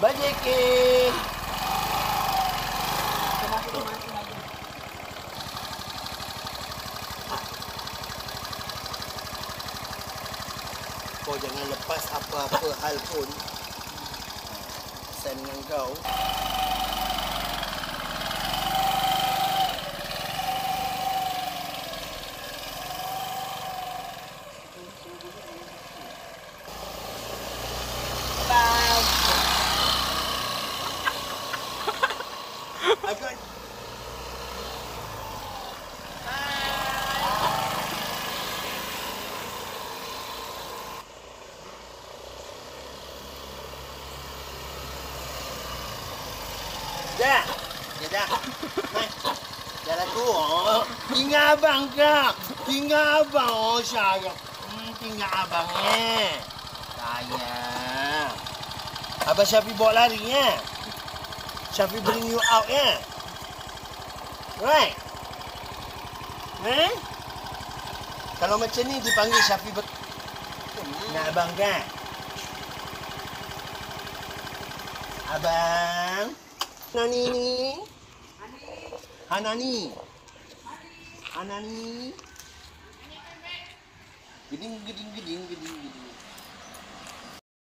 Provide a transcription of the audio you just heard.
Okey. Kau jangan lepas apa-apa hal pun. Pesan dengan kau. Agak Dah. Ya. Oh. Tinggal abang kak. Tinggal abang. Oh, sayang. Hmm, tinggal abang eh. Sayang. Abang Syafi bawa lari ya. Syafi bring you out ya. Right. Eh? Kalau macam ni dipanggil Syafi ber... Nak abang kan? Abang. Nani ni? Hanani. Hanani. Geding geding geding geding geding.